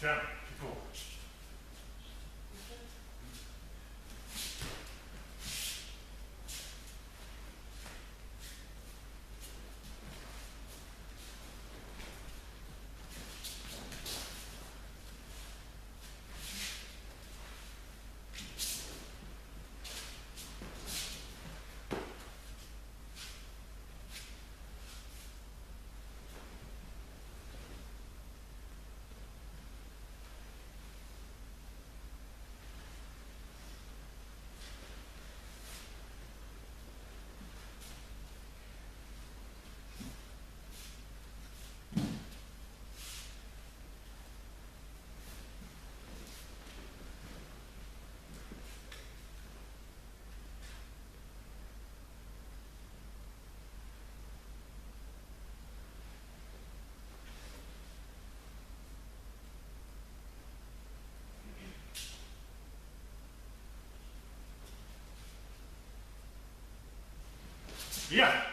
Tjugoen, tjugotvå.